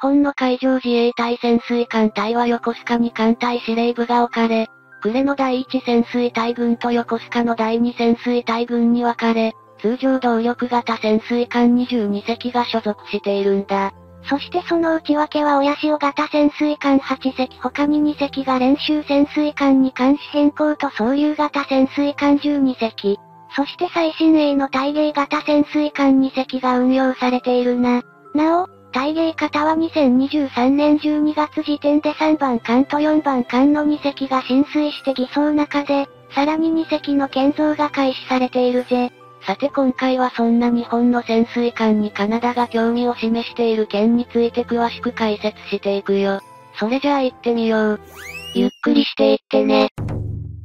本の海上自衛隊潜水艦隊は横須賀に艦隊司令部が置かれ、呉の第一潜水隊軍と横須賀の第二潜水隊軍に分かれ、通常動力型潜水艦22隻が所属しているんだ。そしてその内訳は親潮型潜水艦8隻他に2隻が練習潜水艦に監視変更と総流型潜水艦12隻。そして最新鋭の大芸型潜水艦2隻が運用されているな。なお、大芸型は2023年12月時点で3番艦と4番艦の2隻が浸水して偽装中で、さらに2隻の建造が開始されているぜ。さて今回はそんな日本の潜水艦にカナダが興味を示している件について詳しく解説していくよ。それじゃあ行ってみよう。ゆっくりしていってね。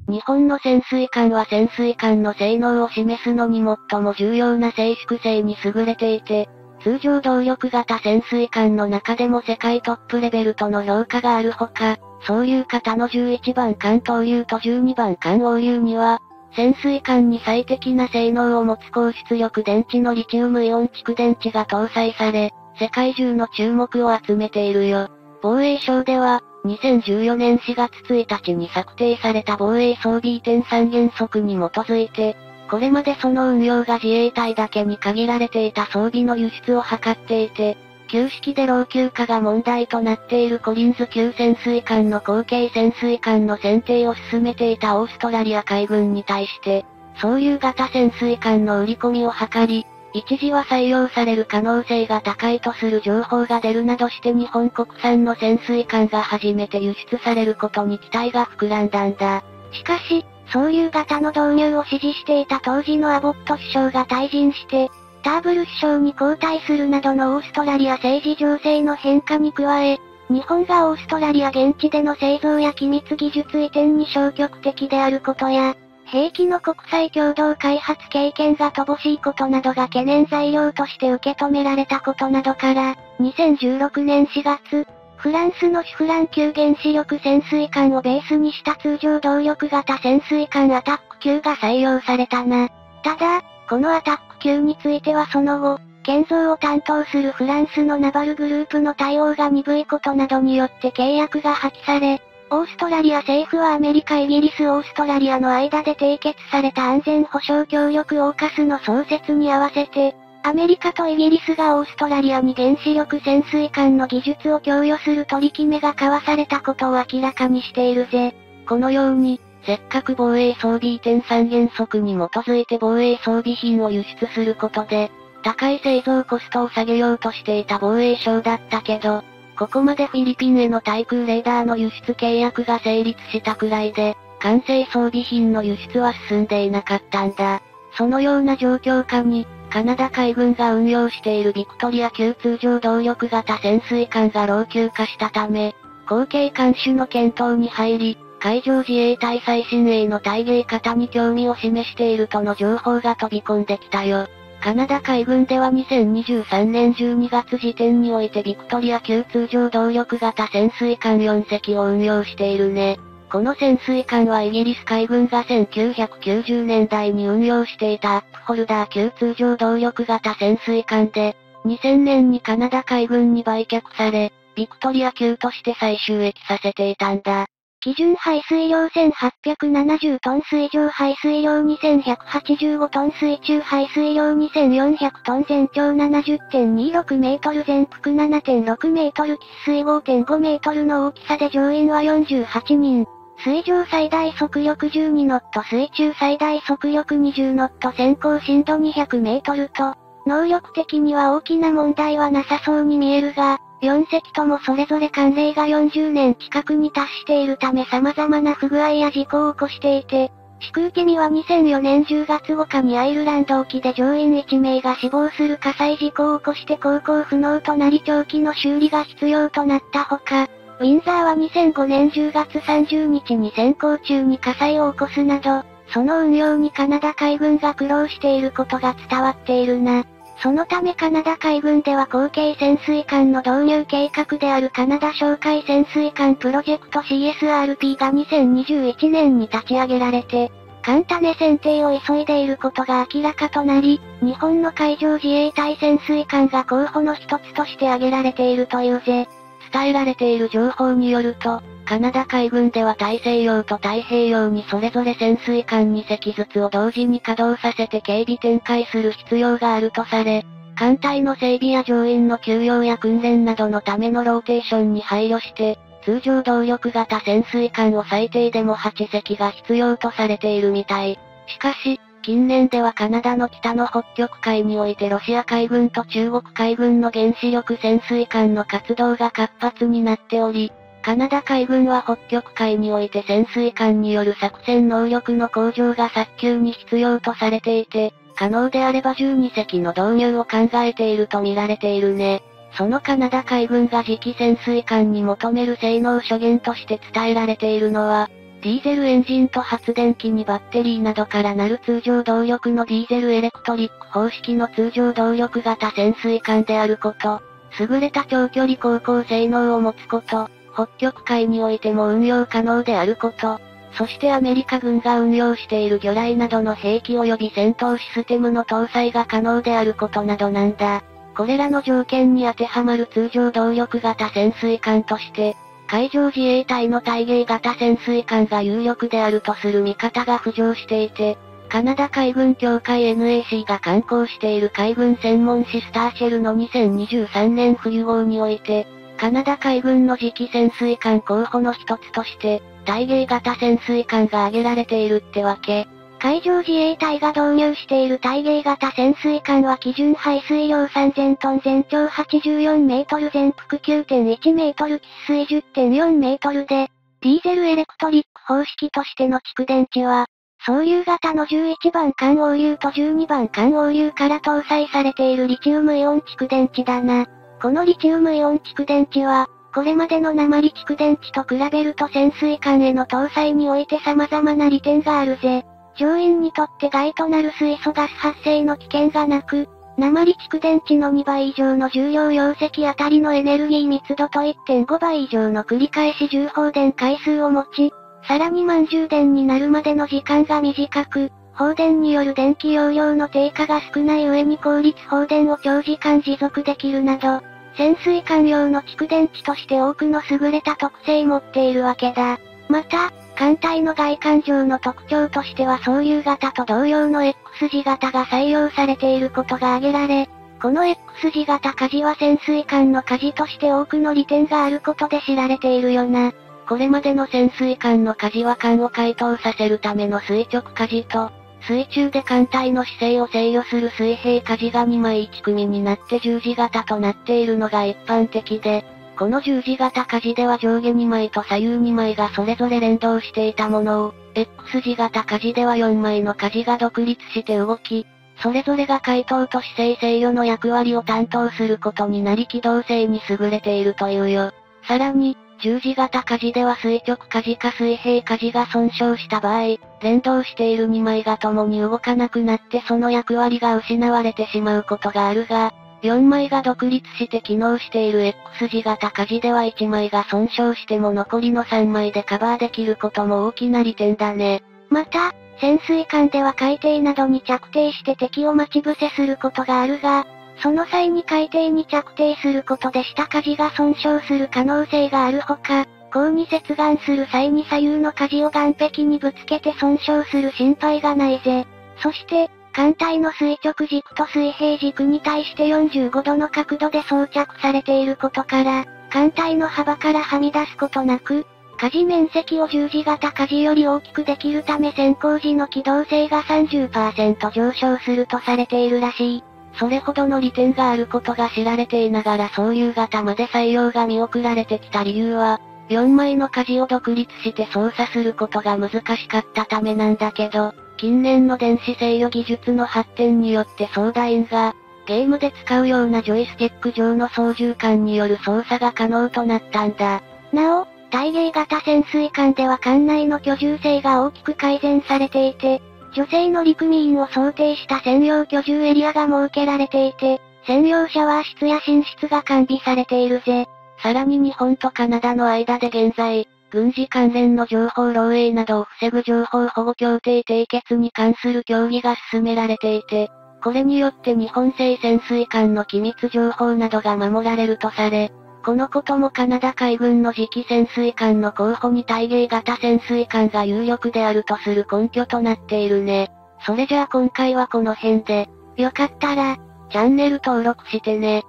日本の潜水艦は潜水艦の性能を示すのに最も重要な静粛性に優れていて、通常動力型潜水艦の中でも世界トップレベルとの評価があるほか、総流型の11番艦東流と12番艦欧流には、潜水艦に最適な性能を持つ高出力電池のリチウムイオン蓄電池が搭載され、世界中の注目を集めているよ。防衛省では、2014年4月1日に策定された防衛装備移転3原則に基づいて、これまでその運用が自衛隊だけに限られていた装備の輸出を図っていて、旧式で老朽化が問題となっているコリンズ級潜水艦の後継潜水艦の選定を進めていたオーストラリア海軍に対して、そういう型潜水艦の売り込みを図り、一時は採用される可能性が高いとする情報が出るなどして日本国産の潜水艦が初めて輸出されることに期待が膨らんだんだ。しかし、そういう型の導入を支持していた当時のアボット首相が退陣して、ターブル首相に交代するなどのオーストラリア政治情勢の変化に加え、日本がオーストラリア現地での製造や機密技術移転に消極的であることや、兵器の国際共同開発経験が乏しいことなどが懸念材料として受け止められたことなどから、2016年4月、フランスのシフラン級原子力潜水艦をベースにした通常動力型潜水艦アタック級が採用されたな。ただ、このアタック級についてはその後、建造を担当するフランスのナバルグループの対応が鈍いことなどによって契約が破棄され、オーストラリア政府はアメリカ、イギリス、オーストラリアの間で締結された安全保障協力オーカスの創設に合わせて、アメリカとイギリスがオーストラリアに原子力潜水艦の技術を供与する取り決めが交わされたことを明らかにしているぜ。このように、せっかく防衛装備移転三原則に基づいて防衛装備品を輸出することで、高い製造コストを下げようとしていた防衛省だったけど、ここまでフィリピンへの対空レーダーの輸出契約が成立したくらいで、完成装備品の輸出は進んでいなかったんだ。そのような状況下に、カナダ海軍が運用しているビクトリア級通常動力型潜水艦が老朽化したため、後継艦種の検討に入り、海上自衛隊最新鋭の大芸型に興味を示しているとの情報が飛び込んできたよ。カナダ海軍では2023年12月時点においてビクトリア級通常動力型潜水艦4隻を運用しているね。この潜水艦はイギリス海軍が1990年代に運用していたアップホルダー級通常動力型潜水艦で、2000年にカナダ海軍に売却され、ビクトリア級として再収益させていたんだ。基準排水量1870トン水上排水量2185トン水中排水量2400トン全長70.26メートル全幅7.6メートル喫水5.5メートルの大きさで乗員は48人。水上最大速力12ノット水中最大速力20ノット先行深度200メートルと、能力的には大きな問題はなさそうに見えるが、4隻ともそれぞれ慣例が40年近くに達しているため様々な不具合や事故を起こしていて、飛空機には2004年10月5日にアイルランド沖で乗員1名が死亡する火災事故を起こして航行不能となり長期の修理が必要となったほか、ウィンザーは2005年10月30日に先行中に火災を起こすなど、その運用にカナダ海軍が苦労していることが伝わっているな。そのためカナダ海軍では後継潜水艦の導入計画であるカナダ哨戒潜水艦プロジェクト CSRP が2021年に立ち上げられて、カンタネ選定を急いでいることが明らかとなり、日本の海上自衛隊潜水艦が候補の一つとして挙げられているというぜ。伝えられている情報によると、カナダ海軍では大西洋と太平洋にそれぞれ潜水艦2隻ずつを同時に稼働させて警備展開する必要があるとされ、艦隊の整備や乗員の休養や訓練などのためのローテーションに配慮して、通常動力型潜水艦を最低でも8隻が必要とされているみたい。しかし、近年ではカナダの北の北極海においてロシア海軍と中国海軍の原子力潜水艦の活動が活発になっており、カナダ海軍は北極海において潜水艦による作戦能力の向上が早急に必要とされていて、可能であれば12隻の導入を考えていると見られているね。そのカナダ海軍が次期潜水艦に求める性能諸言として伝えられているのは、ディーゼルエンジンと発電機にバッテリーなどからなる通常動力のディーゼルエレクトリック方式の通常動力型潜水艦であること、優れた長距離航行性能を持つこと、北極海においても運用可能であること、そしてアメリカ軍が運用している魚雷などの兵器及び戦闘システムの搭載が可能であることなどなんだ。これらの条件に当てはまる通常動力型潜水艦として、海上自衛隊の対芸型潜水艦が有力であるとする見方が浮上していて、カナダ海軍協会 NAC が刊行している海軍専門誌スターシェルの2023年冬号において、カナダ海軍の次期潜水艦候補の一つとして、対芸型潜水艦が挙げられているってわけ。海上自衛隊が導入している対芸型潜水艦は基準排水量3000トン全長84メートル全幅9.1メートル喫水10.4メートルで、ディーゼルエレクトリック方式としての蓄電池は、総流型の11番艦応流と12番艦応流から搭載されているリチウムイオン蓄電池だな。このリチウムイオン蓄電池は、これまでの鉛蓄電池と比べると潜水艦への搭載において様々な利点があるぜ。乗員にとって害となる水素ガス発生の危険がなく、鉛蓄電池の2倍以上の重量容積あたりのエネルギー密度と1.5倍以上の繰り返し重放電回数を持ち、さらに満充電になるまでの時間が短く、放電による電気容量の低下が少ない上に効率放電を長時間持続できるなど、潜水艦用の蓄電池として多くの優れた特性持っているわけだ。また、艦隊の外観上の特徴としては総流型と同様の X 字型が採用されていることが挙げられ、この X 字型舵は潜水艦の舵として多くの利点があることで知られているよな。これまでの潜水艦の舵は艦を解凍させるための垂直舵と、水中で艦隊の姿勢を制御する水平舵が2枚1組になって十字型となっているのが一般的で、この十字型火事では上下2枚と左右2枚がそれぞれ連動していたものを、X 字型火事では4枚の火事が独立して動き、それぞれが回答と姿勢制御の役割を担当することになり機動性に優れているというよ。さらに、十字型火事では垂直火事か水平火事が損傷した場合、連動している2枚が共に動かなくなってその役割が失われてしまうことがあるが、4枚が独立して機能している X 字型火事では1枚が損傷しても残りの3枚でカバーできることも大きな利点だね。また、潜水艦では海底などに着底して敵を待ち伏せすることがあるが、その際に海底に着底することで下舵が損傷する可能性があるほか、鋼に接岸する際に左右の舵を岸壁にぶつけて損傷する心配がないぜ。そして、艦隊の垂直軸と水平軸に対して45度の角度で装着されていることから、艦隊の幅からはみ出すことなく、舵面積を十字型舵より大きくできるため先行時の機動性が30%上昇するとされているらしい。それほどの利点があることが知られていながらそういう型まで採用が見送られてきた理由は、4枚の舵を独立して操作することが難しかったためなんだけど、近年の電子制御技術の発展によって操舵員が、ゲームで使うようなジョイスティック上の操縦桿による操作が可能となったんだ。なお、大芸型潜水艦では艦内の居住性が大きく改善されていて、女性の陸務員を想定した専用居住エリアが設けられていて、専用シャワー室や寝室が完備されているぜ。さらに日本とカナダの間で現在、軍事関連の情報漏洩などを防ぐ情報保護協定締結に関する協議が進められていて、これによって日本製潜水艦の機密情報などが守られるとされ、このこともカナダ海軍の次期潜水艦の候補に対芸型潜水艦が有力であるとする根拠となっているね。それじゃあ今回はこの辺で、よかったら、チャンネル登録してね。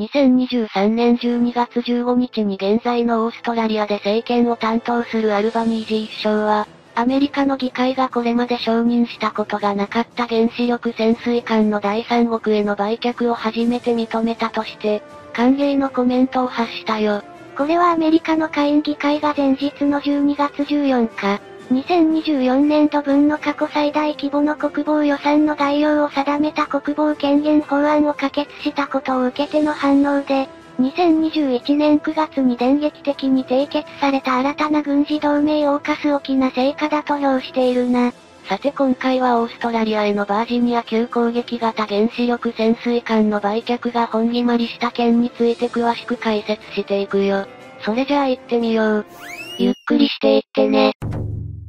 2023年12月15日に現在のオーストラリアで政権を担当するアルバニージー首相は、アメリカの議会がこれまで承認したことがなかった原子力潜水艦の第三国への売却を初めて認めたとして、歓迎のコメントを発したよ。これはアメリカの下院議会が前日の12月14日、2024年度分の過去最大規模の国防予算の概要を定めた国防権限法案を可決したことを受けての反応で、2021年9月に電撃的に締結された新たな軍事同盟を犯す大きな成果だと評しているな。さて今回はオーストラリアへのバージニア級攻撃型原子力潜水艦の売却が本決まりした件について詳しく解説していくよ。それじゃあ行ってみよう。ゆっくりしていってね。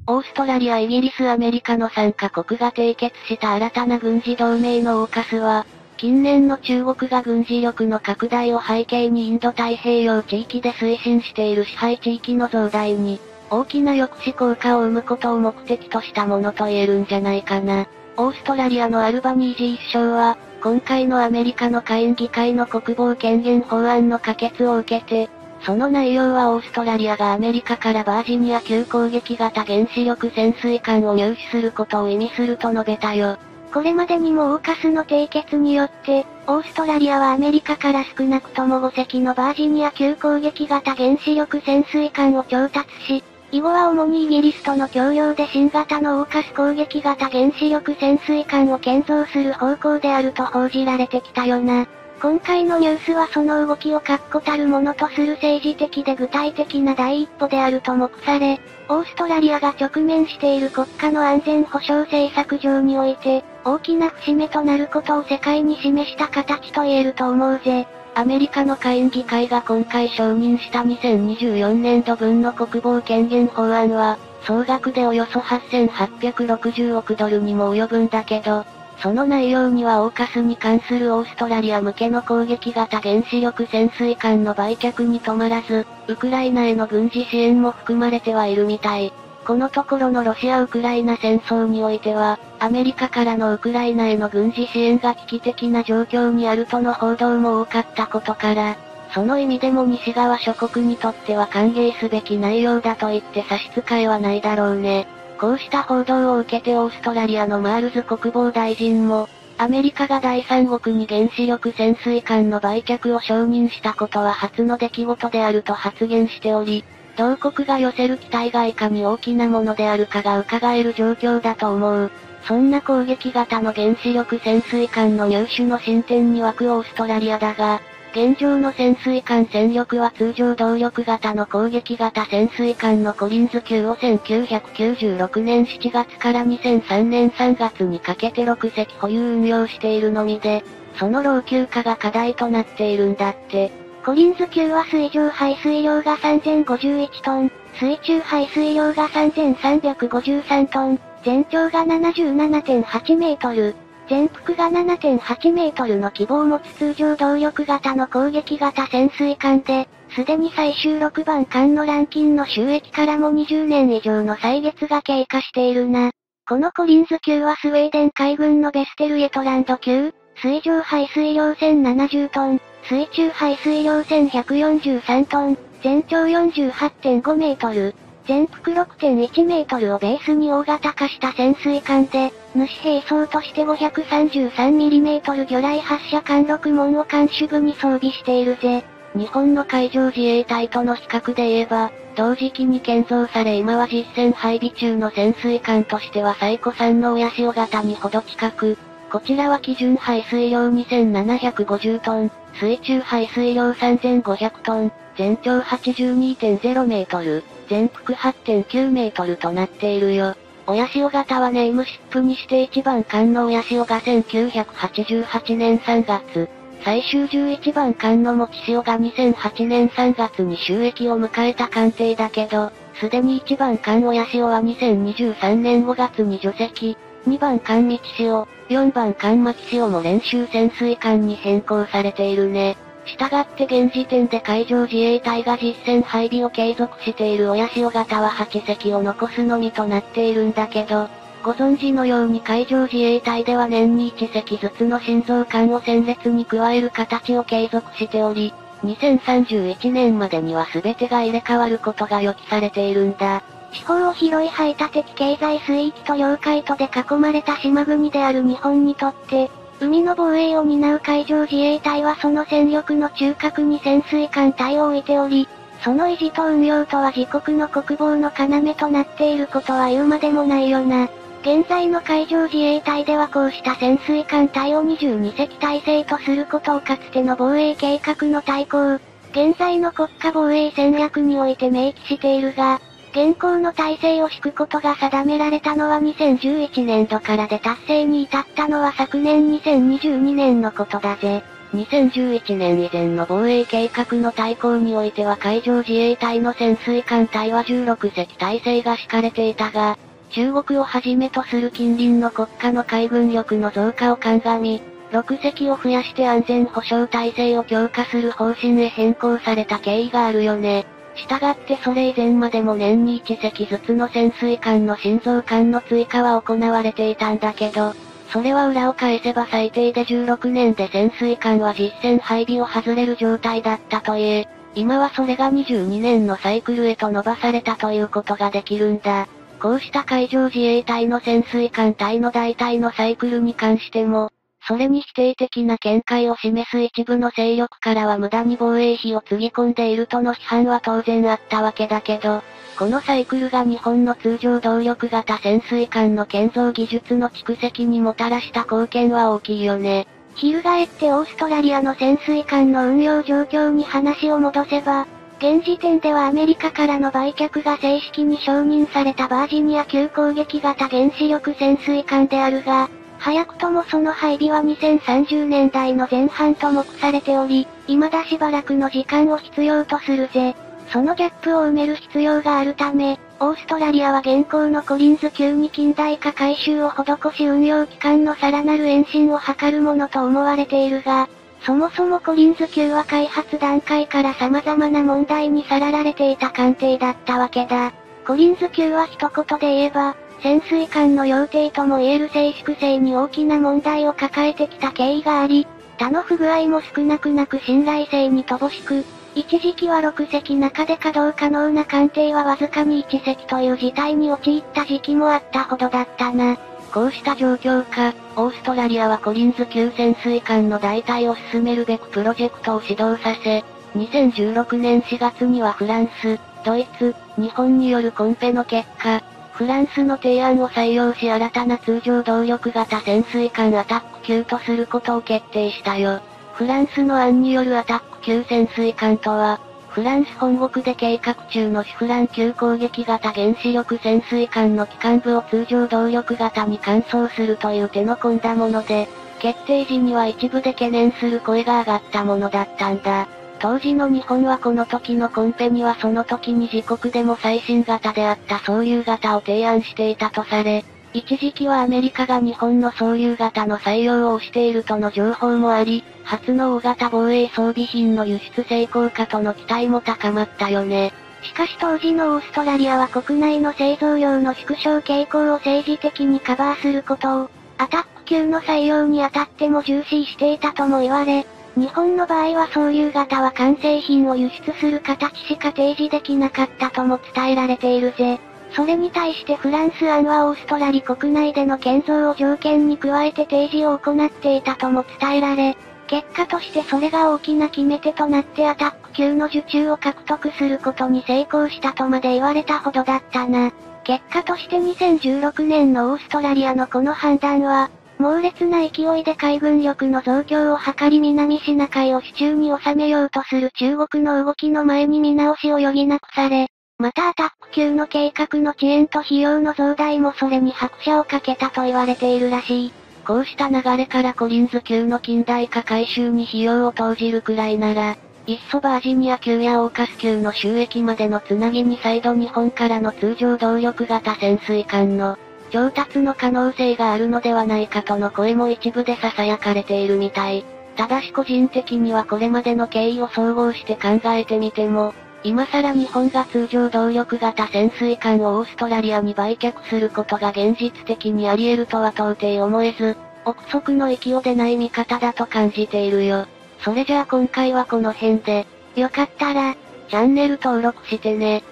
オーストラリア、イギリス、アメリカの3カ国が締結した新たな軍事同盟のオーカスは、近年の中国が軍事力の拡大を背景にインド太平洋地域で推進している支配地域の増大に、大きな抑止効果を生むことを目的としたものと言えるんじゃないかな。オーストラリアのアルバニージー首相は、今回のアメリカの下院議会の国防権限法案の可決を受けて、その内容はオーストラリアがアメリカからバージニア級攻撃型原子力潜水艦を入手することを意味すると述べたよ。これまでにもオーカスの締結によって、オーストラリアはアメリカから少なくとも5隻のバージニア級攻撃型原子力潜水艦を調達し、以後は主にイギリスとの協業で新型のオーカス攻撃型原子力潜水艦を建造する方向であると報じられてきたよな。今回のニュースはその動きを確固たるものとする政治的で具体的な第一歩であると目され、オーストラリアが直面している国家の安全保障政策上において、大きな節目となることを世界に示した形と言えると思うぜ。アメリカの下院議会が今回承認した2024年度分の国防権限法案は、総額でおよそ8860億ドルにも及ぶんだけど、その内容にはオーカスに関するオーストラリア向けの攻撃型原子力潜水艦の売却に止まらず、ウクライナへの軍事支援も含まれてはいるみたい。このところのロシア・ウクライナ戦争においては、アメリカからのウクライナへの軍事支援が危機的な状況にあるとの報道も多かったことから、その意味でも西側諸国にとっては歓迎すべき内容だと言って差し支えはないだろうね。こうした報道を受けてオーストラリアのマールズ国防大臣も、アメリカが第三国に原子力潜水艦の売却を承認したことは初の出来事であると発言しており、同国が寄せる期待がいかに大きなものであるかが伺える状況だと思う。そんな攻撃型の原子力潜水艦の入手の進展に沸くオーストラリアだが、現状の潜水艦戦力は通常動力型の攻撃型潜水艦のコリンズ級を1996年7月から2003年3月にかけて6隻保有運用しているのみで、その老朽化が課題となっているんだって。コリンズ級は水上排水量が3051トン、水中排水量が3353トン、全長が77.8メートル、全幅が7.8メートルの規模を持つ通常動力型の攻撃型潜水艦で、すでに最終6番艦のランキンの収益からも20年以上の歳月が経過しているな。このコリンズ級はスウェーデン海軍のベステルエトランド級、水上排水量1070トン、水中排水量1143トン、全長48.5メートル、全幅6.1メートルをベースに大型化した潜水艦で、主兵装として 533mm 魚雷発射艦6門を艦首部に装備しているぜ。日本の海上自衛隊との比較で言えば、同時期に建造され今は実戦配備中の潜水艦としては最古産の親潮型にほど近く、こちらは基準排水量2750トン、水中排水量3500トン、全長82.0メートル、全幅8.9メートルとなっているよ。親潮型はネームシップにして一番艦の親潮が1988年3月、最終11番艦の持ち潮が2008年3月に収益を迎えた艦艇だけど、すでに1番艦親潮は2023年5月に除籍、2番艦道潮、4番艦巻潮も練習潜水艦に変更されているね。したがって現時点で海上自衛隊が実戦配備を継続している親潮型は8隻を残すのみとなっているんだけど、ご存知のように海上自衛隊では年に1隻ずつの心臓艦を戦列に加える形を継続しており、2031年までには全てが入れ替わることが予期されているんだ。地方を広い排他的経済水域と領海とで囲まれた島国である日本にとって、海の防衛を担う海上自衛隊はその戦力の中核に潜水艦隊を置いており、その維持と運用とは自国の国防の要となっていることは言うまでもないよな。現在の海上自衛隊ではこうした潜水艦隊を22隻体制とすることをかつての防衛計画の対抗、現在の国家防衛戦略において明記しているが、現行の体制を敷くことが定められたのは2011年度からで達成に至ったのは昨年2022年のことだぜ。2011年以前の防衛計画の対抗においては海上自衛隊の潜水艦隊は16隻体制が敷かれていたが、中国をはじめとする近隣の国家の海軍力の増加を鑑み、6隻を増やして安全保障体制を強化する方針へ変更された経緯があるよね。したがってそれ以前までも年に1隻ずつの潜水艦の心臓艦の追加は行われていたんだけど、それは裏を返せば最低で16年で潜水艦は実戦配備を外れる状態だったといえ、今はそれが22年のサイクルへと伸ばされたということができるんだ。こうした海上自衛隊の潜水艦隊の大体のサイクルに関しても、それに否定的な見解を示す一部の勢力からは無駄に防衛費をつぎ込んでいるとの批判は当然あったわけだけど、このサイクルが日本の通常動力型潜水艦の建造技術の蓄積にもたらした貢献は大きいよね。翻ってオーストラリアの潜水艦の運用状況に話を戻せば、現時点ではアメリカからの売却が正式に承認されたバージニア級攻撃型原子力潜水艦であるが、早くともその配備は2030年代の前半と目されており、未だしばらくの時間を必要とするぜ。そのギャップを埋める必要があるため、オーストラリアは現行のコリンズ級に近代化改修を施し運用期間のさらなる延伸を図るものと思われているが、そもそもコリンズ級は開発段階から様々な問題にさらられていた艦艇だったわけだ。コリンズ級は一言で言えば、潜水艦の要艇とも言える静粛性に大きな問題を抱えてきた経緯があり、他の不具合も少なくなく信頼性に乏しく、一時期は6隻中で稼働可能な艦艇はわずかに1隻という事態に陥った時期もあったほどだったな。こうした状況下、オーストラリアはコリンズ級潜水艦の代替を進めるべくプロジェクトを始動させ、2016年4月にはフランス、ドイツ、日本によるコンペの結果、フランスの提案を採用し新たな通常動力型潜水艦アタック級とすることを決定したよ。フランスの案によるアタック級潜水艦とは、フランス本国で計画中のシフラン級攻撃型原子力潜水艦の機関部を通常動力型に換装するという手の込んだもので、決定時には一部で懸念する声が上がったものだったんだ。当時の日本はこの時のコンペにはその時に自国でも最新型であった総流型を提案していたとされ、一時期はアメリカが日本の総流型の採用をしているとの情報もあり、初の大型防衛装備品の輸出成功化との期待も高まったよね。しかし当時のオーストラリアは国内の製造量の縮小傾向を政治的にカバーすることを、アタック級の採用にあたっても重視していたとも言われ、日本の場合は総流型は完成品を輸出する形しか提示できなかったとも伝えられているぜ。それに対してフランス案はオーストラリア国内での建造を条件に加えて提示を行っていたとも伝えられ、結果としてそれが大きな決め手となってアタック級の受注を獲得することに成功したとまで言われたほどだったな。結果として2016年のオーストラリアのこの判断は、猛烈な勢いで海軍力の増強を図り南シナ海を手中に収めようとする中国の動きの前に見直しを余儀なくされ、またアタック級の計画の遅延と費用の増大もそれに拍車をかけたと言われているらしい。こうした流れからコリンズ級の近代化改修に費用を投じるくらいなら、いっそバージニア級やオーカス級の収益までのつなぎに再度日本からの通常動力型潜水艦の調達の可能性があるのではないかとの声も一部で囁かれているみたい。ただし個人的にはこれまでの経緯を総合して考えてみても、今更日本が通常動力型潜水艦をオーストラリアに売却することが現実的にあり得るとは到底思えず、憶測の域を出ない見方だと感じているよ。それじゃあ今回はこの辺で、よかったら、チャンネル登録してね。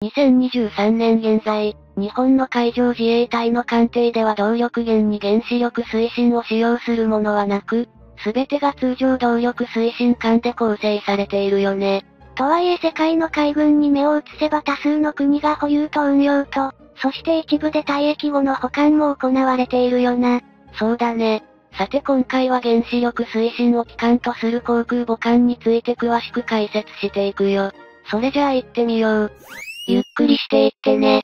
2023年現在、日本の海上自衛隊の艦艇では動力源に原子力推進を使用するものはなく、すべてが通常動力推進艦で構成されているよね。とはいえ世界の海軍に目を移せば多数の国が保有と運用と、そして一部で退役後の保管も行われているよな。そうだね。さて今回は原子力推進を機関とする航空母艦について詳しく解説していくよ。それじゃあ行ってみよう。ゆっくりしていってね。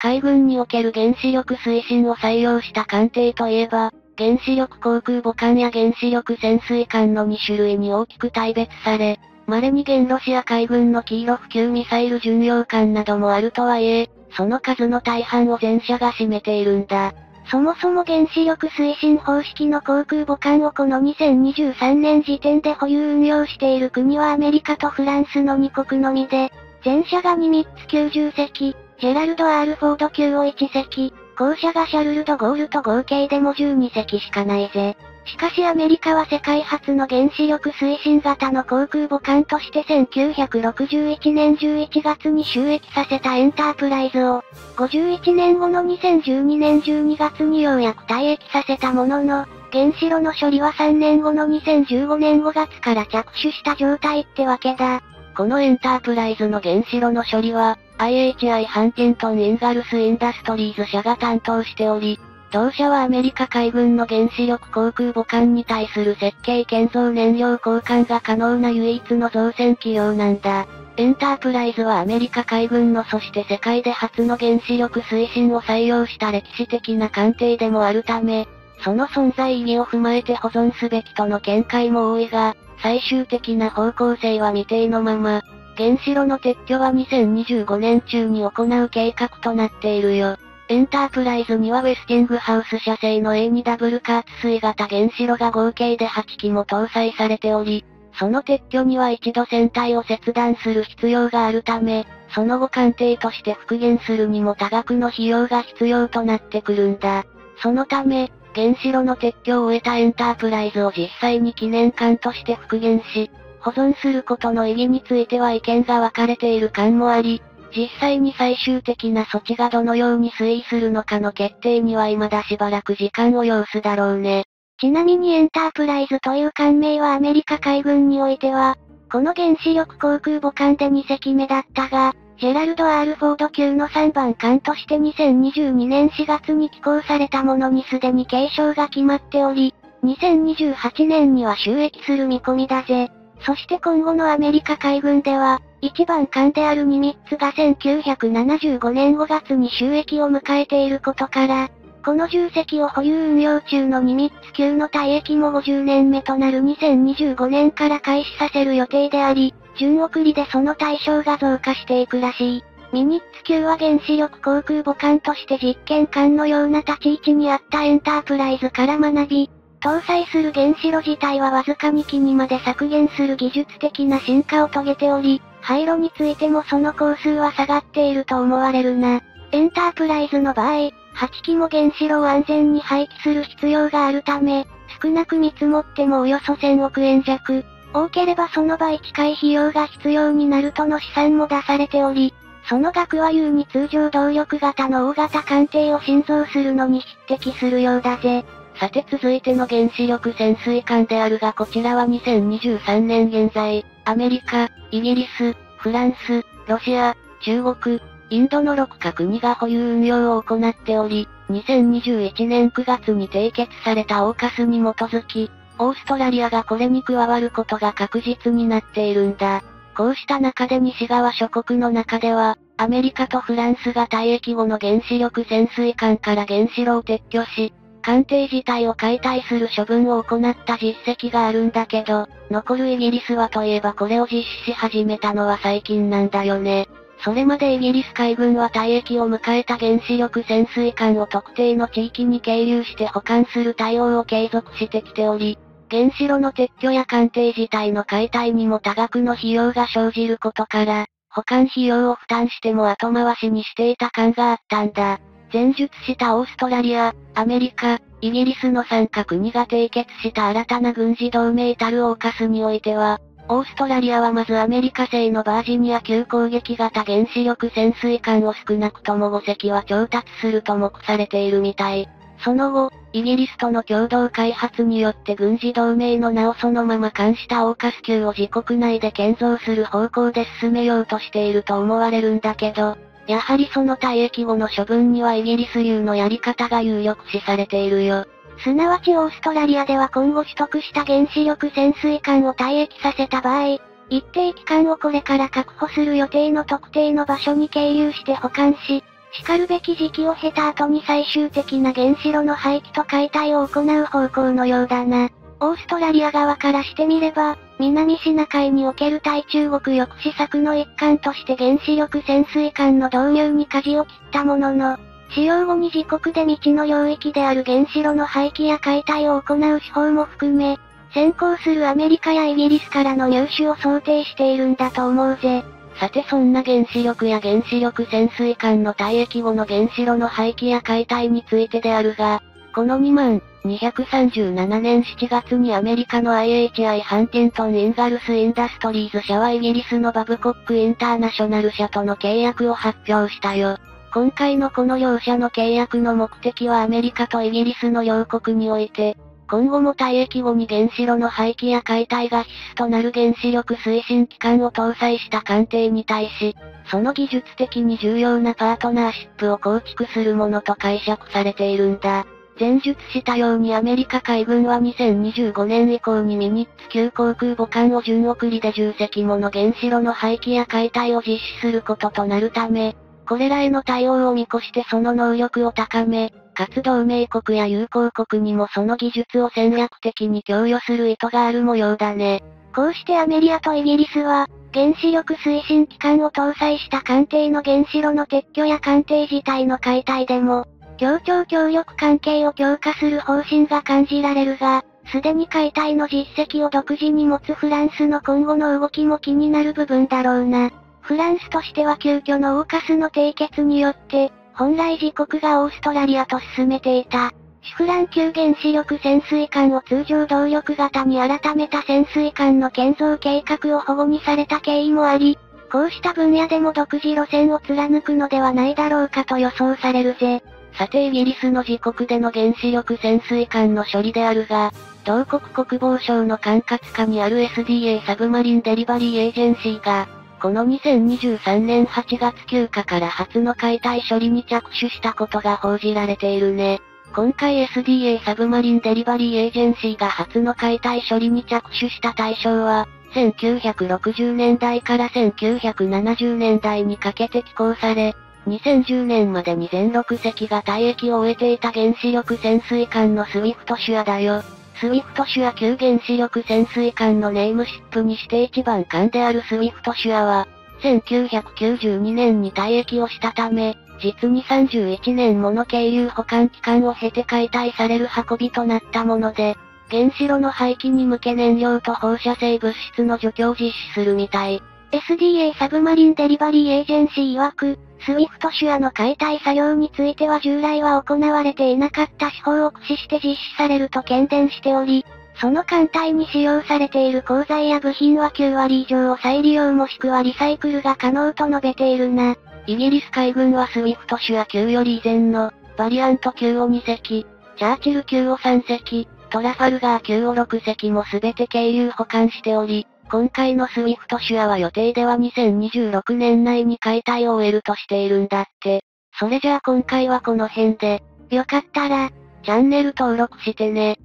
海軍における原子力推進を採用した艦艇といえば、原子力航空母艦や原子力潜水艦の2種類に大きく大別され、稀に現ロシア海軍のキーロフ級ミサイル巡洋艦などもあるとはいえ、その数の大半を前者が占めているんだ。そもそも原子力推進方式の航空母艦をこの2023年時点で保有運用している国はアメリカとフランスの2国のみで、前者が2 3つ90隻、ジェラルド・アール・フォード級を1隻、後者がシャルルド・ゴールと合計でも12隻しかないぜ。しかしアメリカは世界初の原子力推進型の航空母艦として1961年11月に収益させたエンタープライズを、51年後の2012年12月にようやく退役させたものの、原子炉の処理は3年後の2015年5月から着手した状態ってわけだ。このエンタープライズの原子炉の処理は、IHI ハンティントン・インガルス・インダストリーズ社が担当しており、同社はアメリカ海軍の原子力航空母艦に対する設計建造燃料交換が可能な唯一の造船企業なんだ。エンタープライズはアメリカ海軍のそして世界で初の原子力推進を採用した歴史的な艦艇でもあるため、その存在意義を踏まえて保存すべきとの見解も多いが、最終的な方向性は未定のまま、原子炉の撤去は2025年中に行う計画となっているよ。エンタープライズにはウェスティングハウス社製の A2W 加圧水型原子炉が合計で8機も搭載されており、その撤去には一度船体を切断する必要があるため、その後艦艇として復元するにも多額の費用が必要となってくるんだ。そのため、原子炉の撤去を終えたエンタープライズを実際に記念館として復元し、保存することの意義については意見が分かれている感もあり、実際に最終的な措置がどのように推移するのかの決定には未だしばらく時間を要すだろうね。ちなみにエンタープライズという艦名はアメリカ海軍においては、この原子力航空母艦で2隻目だったが、ジェラルド・アール・フォード級の3番艦として2022年4月に寄港されたものにすでに継承が決まっており、2028年には収益する見込みだぜ。そして今後のアメリカ海軍では、一番艦であるニミッツが1975年5月に収益を迎えていることから、この重責を保有運用中のニミッツ級の退役も50年目となる2025年から開始させる予定であり、順送りでその対象が増加していくらしい。ミニッツ級は原子力航空母艦として実験艦のような立ち位置にあったエンタープライズから学び、搭載する原子炉自体はわずか2機にまで削減する技術的な進化を遂げており、廃炉についてもその工数は下がっていると思われるな。エンタープライズの場合、8機も原子炉を安全に廃棄する必要があるため、少なく見積もってもおよそ1000億円弱、多ければその倍近い費用が必要になるとの試算も出されており、その額は優に通常動力型の大型艦艇を新造するのに匹敵するようだぜ。さて続いての原子力潜水艦であるがこちらは2023年現在、アメリカ、イギリス、フランス、ロシア、中国、インドの6カ国が保有運用を行っており、2021年9月に締結されたオーカスに基づき、オーストラリアがこれに加わることが確実になっているんだ。こうした中で西側諸国の中では、アメリカとフランスが退役後の原子力潜水艦から原子炉を撤去し、艦艇自体を解体する処分を行った実績があるんだけど、残るイギリスはといえばこれを実施し始めたのは最近なんだよね。それまでイギリス海軍は退役を迎えた原子力潜水艦を特定の地域に係留して保管する対応を継続してきており、原子炉の撤去や艦艇自体の解体にも多額の費用が生じることから、保管費用を負担しても後回しにしていた感があったんだ。前述したオーストラリア、アメリカ、イギリスの3カ国が締結した新たな軍事同盟たるオーカスにおいては、オーストラリアはまずアメリカ製のバージニア級攻撃型原子力潜水艦を少なくとも5隻は調達すると目されているみたい。その後、イギリスとの共同開発によって軍事同盟の名をそのまま冠したオーカス級を自国内で建造する方向で進めようとしていると思われるんだけど、やはりその退役後の処分にはイギリス流のやり方が有力視されているよ。すなわちオーストラリアでは今後取得した原子力潜水艦を退役させた場合、一定期間をこれから確保する予定の特定の場所に係留して保管し、叱るべき時期を経た後に最終的な原子炉の廃棄と解体を行う方向のようだな。オーストラリア側からしてみれば、南シナ海における対中国抑止策の一環として原子力潜水艦の導入に舵を切ったものの、使用後に自国で未知の領域である原子炉の廃棄や解体を行う手法も含め、先行するアメリカやイギリスからの入手を想定しているんだと思うぜ。さてそんな原子力や原子力潜水艦の退役後の原子炉の廃棄や解体についてであるが、この2万237年7月にアメリカの IHI ハンティントン・インガルス・インダストリーズ社はイギリスのバブコック・インターナショナル社との契約を発表したよ。今回のこの両社の契約の目的はアメリカとイギリスの両国において、今後も退役後に原子炉の廃棄や解体が必須となる原子力推進機関を搭載した艦艇に対し、その技術的に重要なパートナーシップを構築するものと解釈されているんだ。前述したようにアメリカ海軍は2025年以降にミニッツ級航空母艦を順送りで10隻もの原子炉の廃棄や解体を実施することとなるため、これらへの対応を見越してその能力を高め、かつ同盟国や友好国にもその技術を戦略的に供与する意図がある模様だね。こうしてアメリカとイギリスは、原子力推進機関を搭載した艦艇の原子炉の撤去や艦艇自体の解体でも、協調協力関係を強化する方針が感じられるが、すでに解体の実績を独自に持つフランスの今後の動きも気になる部分だろうな。フランスとしては急遽のオーカスの締結によって、本来自国がオーストラリアと進めていた、シフラン級原子力潜水艦を通常動力型に改めた潜水艦の建造計画を保護にされた経緯もあり、こうした分野でも独自路線を貫くのではないだろうかと予想されるぜ。さてイギリスの自国での原子力潜水艦の処理であるが、同国国防省の管轄下にある SDA サブマリンデリバリーエージェンシーが、この2023年8月9日から初の解体処理に着手したことが報じられているね。今回 SDA サブマリンデリバリーエージェンシーが初の解体処理に着手した対象は、1960年代から1970年代にかけて起工され、2010年までに全6隻が退役を終えていた原子力潜水艦のスウィフトシュアだよ。スウィフトシュア旧原子力潜水艦のネームシップにして一番艦であるスウィフトシュアは、1992年に退役をしたため、実に31年もの係留保管期間を経て解体される運びとなったもので、原子炉の廃棄に向け燃料と放射性物質の除去を実施するみたい。SDA サブマリンデリバリーエージェンシー曰く、スウィフトシュアの解体作業については従来は行われていなかった手法を駆使して実施されると懸伝しており、その艦隊に使用されている鋼材や部品は9割以上を再利用もしくはリサイクルが可能と述べているな。イギリス海軍はスウィフトシュア級より以前の、バリアント級を2隻、チャーチル級を3隻、トラファルガー級を6隻も全て経由保管しており、今回のスウィフトシュアは予定では2026年内に解体を終えるとしているんだって。それじゃあ今回はこの辺で、よかったら、チャンネル登録してね。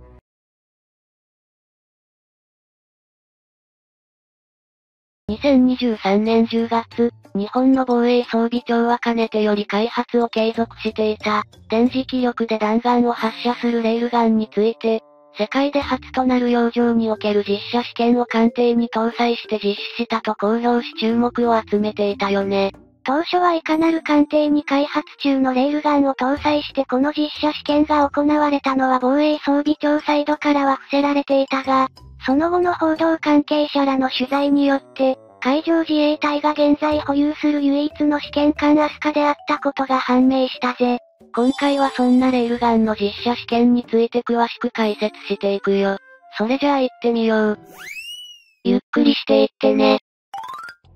2023 2023年10月、日本の防衛装備庁はかねてより開発を継続していた、電磁気力で弾丸を発射するレールガンについて、世界で初となる洋上における実写試験を艦艇に搭載して実施したと公表し注目を集めていたよね。当初はいかなる艦艇に開発中のレールガンを搭載してこの実写試験が行われたのは防衛装備庁サイドからは伏せられていたが、その後の報道関係者らの取材によって、海上自衛隊が現在保有する唯一の試験艦アスカであったことが判明したぜ。今回はそんなレールガンの実写試験について詳しく解説していくよ。それじゃあ行ってみよう。ゆっくりしていってね。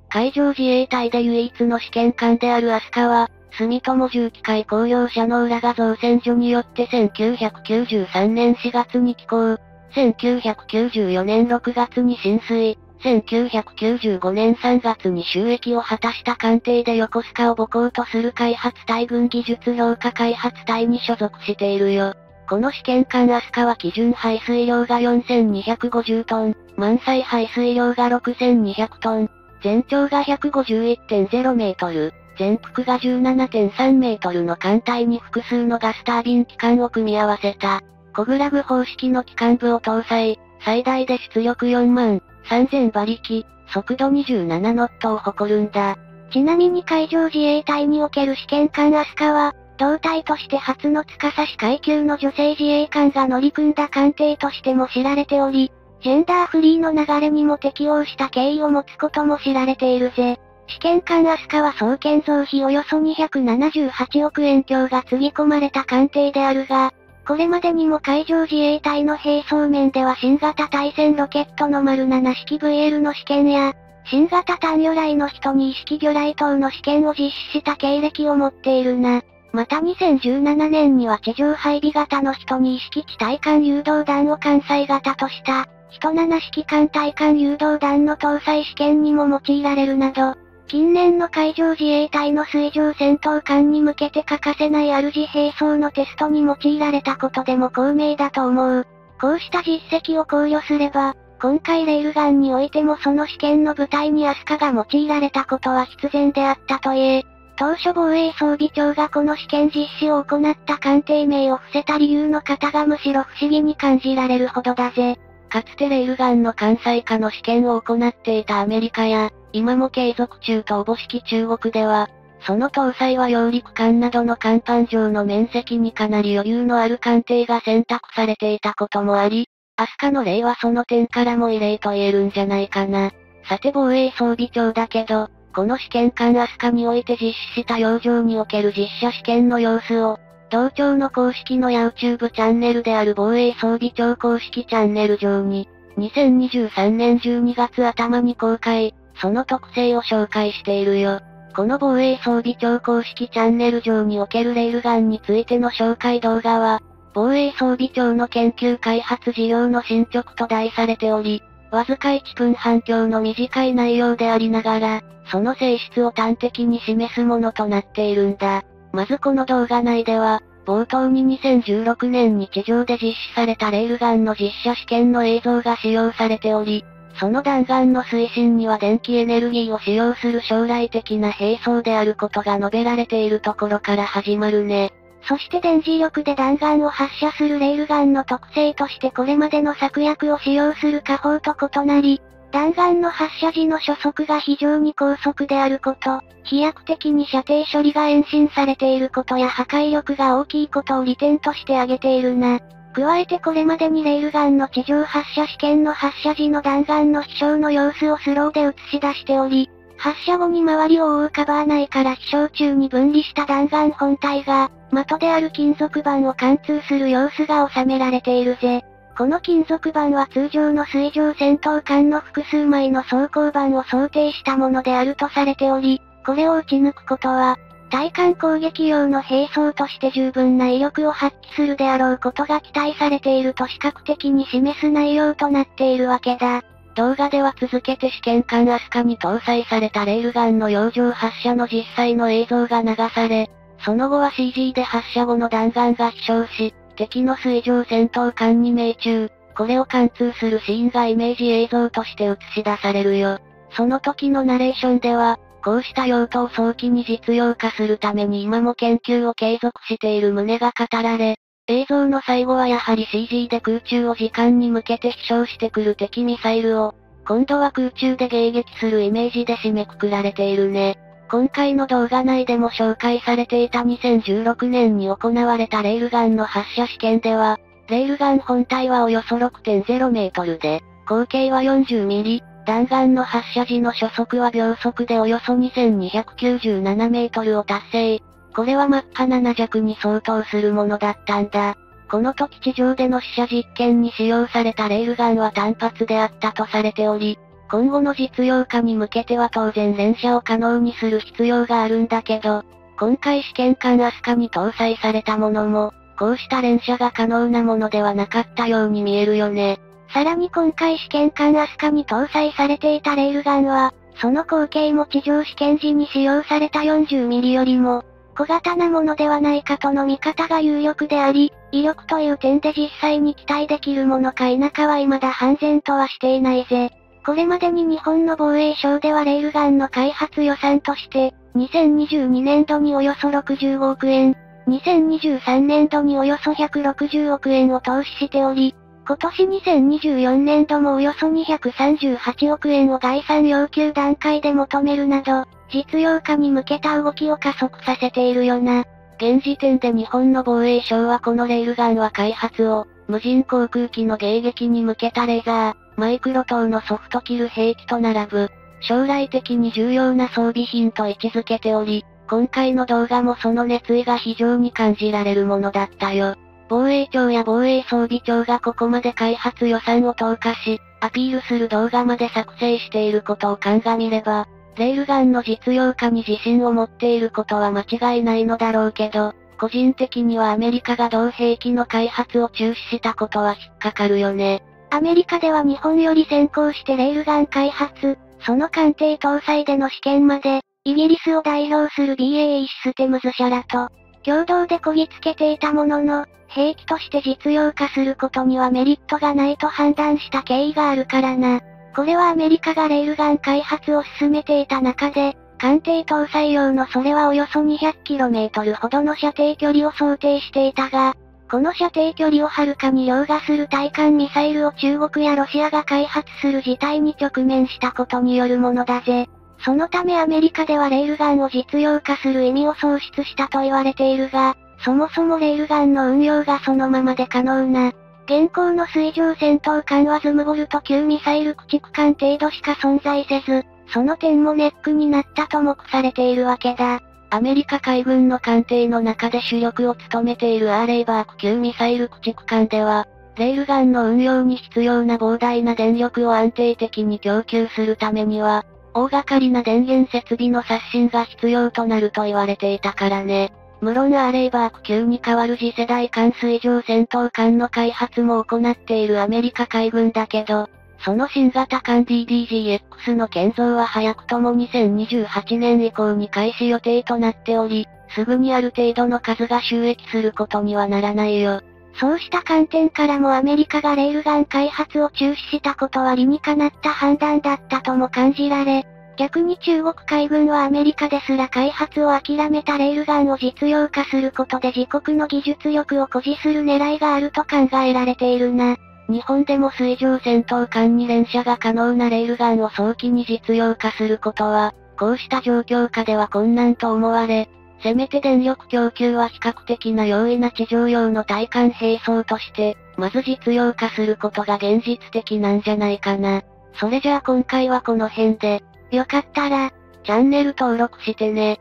海上自衛隊で唯一の試験艦であるアスカは、住友重機械工業者の裏画造船所によって1993年4月に寄港、1994年6月に浸水、1995年3月に収益を果たした艦艇で横須賀を母港とする開発隊軍技術評価開発隊に所属しているよ。この試験艦アスカは基準排水量が4250トン、満載排水量が6200トン、全長が151.0メートル、全幅が17.3メートルの艦隊に複数のガスタービン機関を組み合わせた、コグラグ方式の機関部を搭載、最大で出力4万。3000馬力、速度27ノットを誇るんだ。ちなみに海上自衛隊における試験艦アスカは、同体として初の司し階級の女性自衛官が乗り組んだ艦艇としても知られており、ジェンダーフリーの流れにも適応した経緯を持つことも知られているぜ。試験艦アスカは総建造費およそ278億円強がつぎ込まれた艦艇であるが、これまでにも海上自衛隊の並走面では新型対戦ロケットの丸7式 VL の試験や、新型単魚雷の人に意識魚雷等の試験を実施した経歴を持っているな。また2017年には地上配備型の人に意識地対艦誘導弾を艦載型とした、人7式艦対艦誘導弾の搭載試験にも用いられるなど、近年の海上自衛隊の水上戦闘艦に向けて欠かせない主並走のテストに用いられたことでも高明だと思う。こうした実績を考慮すれば、今回レールガンにおいてもその試験の舞台にアスカが用いられたことは必然であったと言え、当初防衛装備庁がこの試験実施を行った艦艇名を伏せた理由の方がむしろ不思議に感じられるほどだぜ。かつてレールガンの艦載化の試験を行っていたアメリカや、今も継続中とおぼしき中国では、その搭載は揚陸艦などの甲板上の面積にかなり余裕のある艦艇が選択されていたこともあり、アスカの例はその点からも異例と言えるんじゃないかな。さて防衛装備庁だけど、この試験艦アスカにおいて実施した洋上における実写試験の様子を、同庁の公式の YouTube チャンネルである防衛装備庁公式チャンネル上に、2023年12月頭に公開、その特性を紹介しているよ。この防衛装備庁公式チャンネル上におけるレールガンについての紹介動画は、防衛装備庁の研究開発事業の進捗と題されており、わずか1分半強の短い内容でありながら、その性質を端的に示すものとなっているんだ。まずこの動画内では、冒頭に2016年に地上で実施されたレールガンの実写試験の映像が使用されており、その弾丸の推進には電気エネルギーを使用する将来的な並走であることが述べられているところから始まるね。そして電磁力で弾丸を発射するレールガンの特性としてこれまでの策略を使用する火砲と異なり、弾丸の発射時の初速が非常に高速であること、飛躍的に射程処理が延伸されていることや破壊力が大きいことを利点として挙げているな。加えてこれまでにレールガンの地上発射試験の発射時の弾丸の飛翔の様子をスローで映し出しており、発射後に周りを覆うカバー内から飛翔中に分離した弾丸本体が、的である金属板を貫通する様子が収められているぜ。この金属板は通常の水上戦闘艦の複数枚の装甲板を想定したものであるとされており、これを撃ち抜くことは、対艦攻撃用の兵装として十分な威力を発揮するであろうことが期待されていると視覚的に示す内容となっているわけだ。動画では続けて試験艦アスカに搭載されたレールガンの洋上発射の実際の映像が流され、その後は CG で発射後の弾丸が飛翔し、敵の水上戦闘艦に命中、これを貫通するシーンがイメージ映像として映し出されるよ。その時のナレーションでは、こうした用途を早期に実用化するために今も研究を継続している旨が語られ、映像の最後はやはり CG で空中を時間に向けて飛翔してくる敵ミサイルを、今度は空中で迎撃するイメージで締めくくられているね。今回の動画内でも紹介されていた2016年に行われたレールガンの発射試験では、レールガン本体はおよそ6.0メートルで、口径は40ミリ、弾丸の発射時の初速は秒速でおよそ2297メートルを達成。これはマッハ7弱に相当するものだったんだ。この時地上での試射実験に使用されたレールガンは単発であったとされており、今後の実用化に向けては当然連射を可能にする必要があるんだけど、今回試験管アスカに搭載されたものも、こうした連射が可能なものではなかったように見えるよね。さらに今回試験管アスカに搭載されていたレールガンは、その口径も地上試験時に使用された40ミリよりも、小型なものではないかとの見方が有力であり、威力という点で実際に期待できるものか否かは未だ判然とはしていないぜ。これまでに日本の防衛省ではレールガンの開発予算として、2022年度におよそ65億円、2023年度におよそ160億円を投資しており、今年2024年度もおよそ238億円を概算要求段階で求めるなど、実用化に向けた動きを加速させているよな。現時点で日本の防衛省はこのレールガンは開発を、無人航空機の迎撃に向けたレーザー、マイクロ等のソフトキル兵器と並ぶ、将来的に重要な装備品と位置づけており、今回の動画もその熱意が非常に感じられるものだったよ。防衛庁や防衛装備庁がここまで開発予算を投下し、アピールする動画まで作成していることを鑑みれば、レールガンの実用化に自信を持っていることは間違いないのだろうけど、個人的にはアメリカが同兵器の開発を中止したことは引っかかるよね。アメリカでは日本より先行してレールガン開発、その艦艇搭載での試験まで、イギリスを代表する BAE システムズ社らと、共同でこぎつけていたものの、兵器として実用化することにはメリットがないと判断した経緯があるからな。これはアメリカがレールガン開発を進めていた中で、艦艇搭載用のそれはおよそ 200km ほどの射程距離を想定していたが、この射程距離をはるかに凌駕する対艦ミサイルを中国やロシアが開発する事態に直面したことによるものだぜ。そのためアメリカではレールガンを実用化する意味を喪失したと言われているが、そもそもレールガンの運用がそのままで可能な。現行の水上戦闘艦はズムボルト級ミサイル駆逐艦程度しか存在せず、その点もネックになったと目されているわけだ。アメリカ海軍の艦艇の中で主力を務めているアーレイバーク級ミサイル駆逐艦では、レールガンの運用に必要な膨大な電力を安定的に供給するためには、大掛かりな電源設備の刷新が必要となると言われていたからね。無論アーレイバーク級に代わる次世代艦水上戦闘艦の開発も行っているアメリカ海軍だけど、その新型艦 DDGX の建造は早くとも2028年以降に開始予定となっており、すぐにある程度の数が収益することにはならないよ。そうした観点からもアメリカがレールガン開発を中止したことは理にかなった判断だったとも感じられ、逆に中国海軍はアメリカですら開発を諦めたレールガンを実用化することで自国の技術力を誇示する狙いがあると考えられているな。日本でも水上戦闘艦に連射が可能なレールガンを早期に実用化することは、こうした状況下では困難と思われ、せめて電力供給は比較的な容易な地上用の対艦兵装として、まず実用化することが現実的なんじゃないかな。それじゃあ今回はこの辺で、よかったら、チャンネル登録してね。